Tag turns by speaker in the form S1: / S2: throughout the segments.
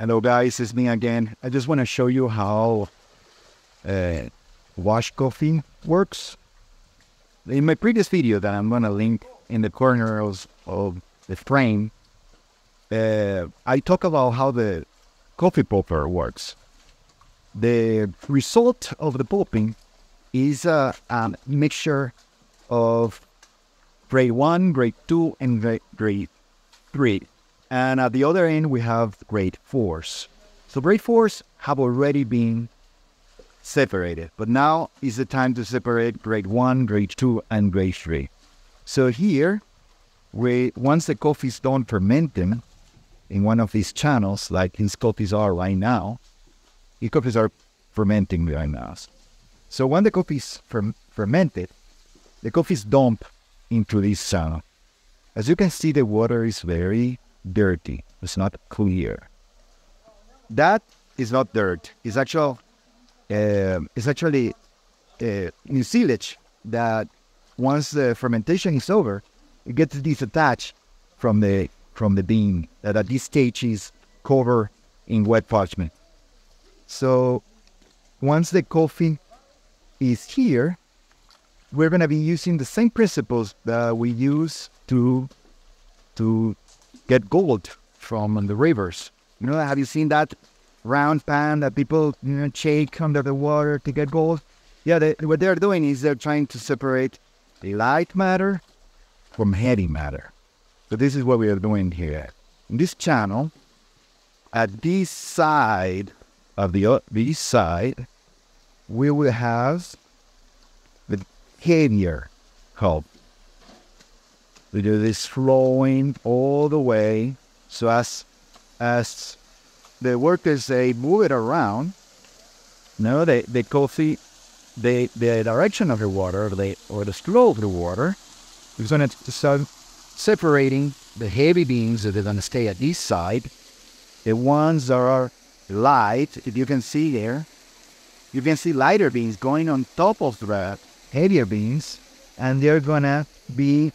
S1: Hello guys, it's me again. I just want to show you how uh, wash coffee works. In my previous video that I'm going to link in the corner of, of the frame, uh, I talk about how the coffee pulper works. The result of the pulping is a, a mixture of grade 1, grade 2, and grade, grade 3. And at the other end, we have grade 4s. So grade 4s have already been separated, but now is the time to separate grade 1, grade 2, and grade 3. So here, we, once the coffee is done fermenting in one of these channels, like these coffees are right now, the coffees are fermenting right now. So when the coffee is fer- fermented, the coffee is dumped into this channel. As you can see, the water is very dirty. It's not clear. That is not dirt. It's actual. Uh, it's actually uh, mucilage that once the fermentation is over, it gets disattached from the from the bean that at this stage is covered in wet parchment. So once the coffee is here, we're going to be using the same principles that we use to to get gold from the rivers. You know, have you seen that round pan that people you know, shake under the water to get gold? Yeah, they, what they're doing is they're trying to separate the light matter from heavy matter. So this is what we are doing here. In this channel, at this side of the uh, this side, we will have the heavier pulp. We do this flowing all the way. So as as the workers they move it around, no, they the coffee, the the direction of the water, or the or the flow of the water, is going to start separating the heavy beans that are going to stay at this side. The ones that are light, if you can see there, you can see lighter beans going on top of the heavier beans, and they're gonna be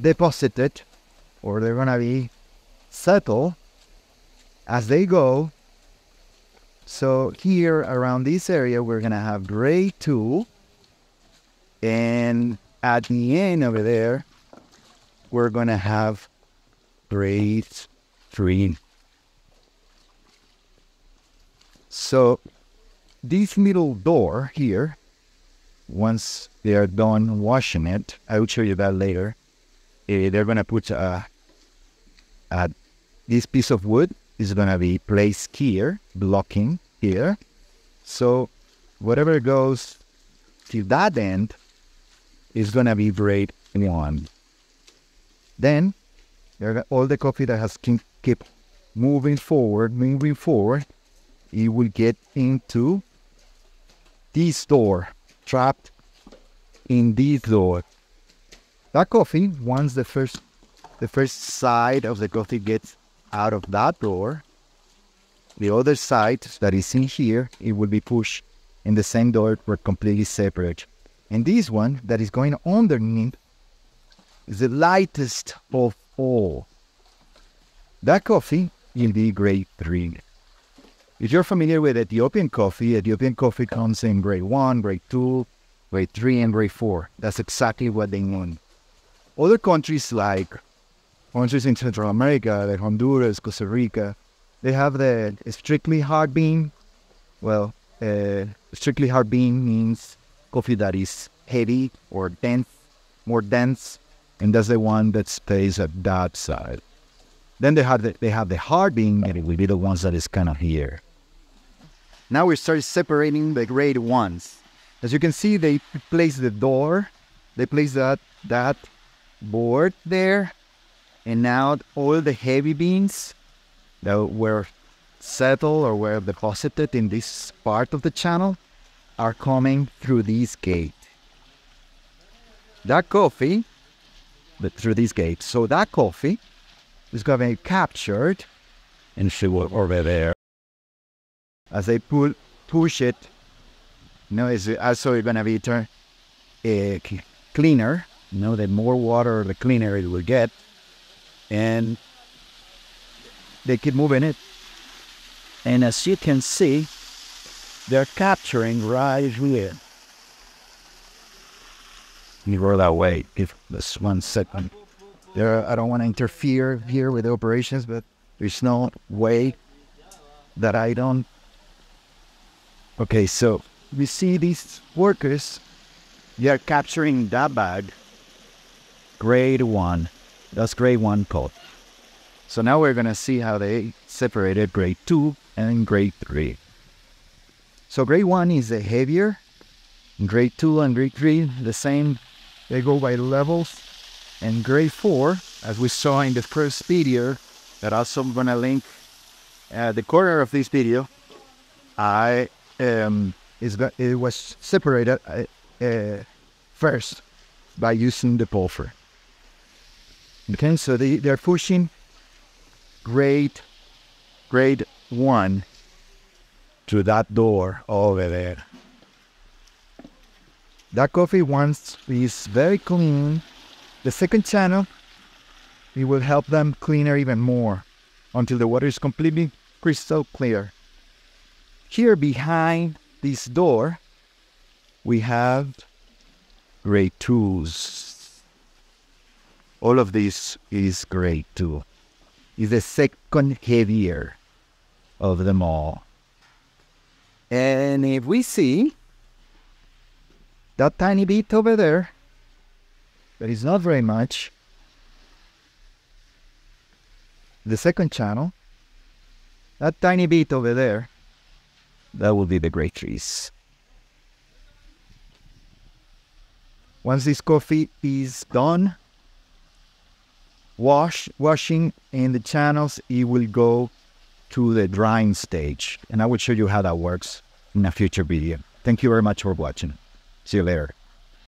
S1: deposited or they're gonna be settled as they go. So here around this area, we're gonna have grade two, and at the end over there, we're gonna have grade three. So this little door here, once they are done washing it, I will show you that later. Uh, they're gonna put a, a this piece of wood is gonna be placed here, blocking here. So whatever goes to that end is gonna be grade one. Then all the coffee that has keep moving forward, moving forward, it will get into this door, trapped in this door. That coffee, once the first the first side of the coffee gets out of that door, the other side that is in here, it will be pushed in the same door but completely separate. And this one that is going underneath is the lightest of all. That coffee will be grade 3. If you're familiar with Ethiopian coffee, Ethiopian coffee comes in grade 1, grade 2, grade 3, and grade 4. That's exactly what they want. Other countries like countries in Central America, like Honduras, Costa Rica, they have the strictly hard bean. Well, uh, strictly hard bean means coffee that is heavy or dense, more dense, and that's the one that stays at that side. Then they have the, they have the hard bean, and it will be the ones that is kind of here. Now we start separating the grade ones. As you can see, they place the door, they place that that board there, and now all the heavy beans that were settled or were deposited in this part of the channel are coming through this gate. That coffee, but through this gate. So that coffee is going to be captured and she will over there as they pull, push it, you know, it's also going to be turn, uh, cleaner. You know, the more water, the cleaner it will get. And they keep moving it. And as you can see, they're capturing right here. Me roll that way. If this one second. There, I don't want to interfere here with the operations, but there's no way that I don't. Okay, so we see these workers. They are capturing that bag. Grade one. That's grade one code. So now we're gonna see how they separated grade two and grade three. So grade one is the heavier. Grade two and grade three, the same. They go by levels. And grade four, as we saw in the first video, that also I'm gonna link at the corner of this video, I um, is it was separated uh, uh, first by using the pulper. Okay, so they, they're pushing grade grade one to that door over there. That coffee once is very clean. The second channel, it will help them cleaner even more until the water is completely crystal clear. Here behind this door, we have grade twos. All of this is grade two. Is the second heavier of them all. And if we see that tiny bit over there, that is not very much, the second channel, that tiny bit over there, that will be the grade trees. Once this coffee is done, wash washing in the channels, it will go to the drying stage. And I will show you how that works in a future video. Thank you very much for watching. See you later.